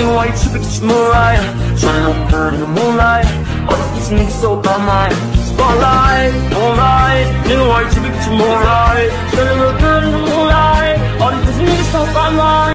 nigga, white you tripping? Mariah. Trying to burn in the moonlight. All these niggas so by mine. Spotlight, alright. Nigga, white you tripping? Mariah. Trying to burn in the moonlight. All these niggas so by mine.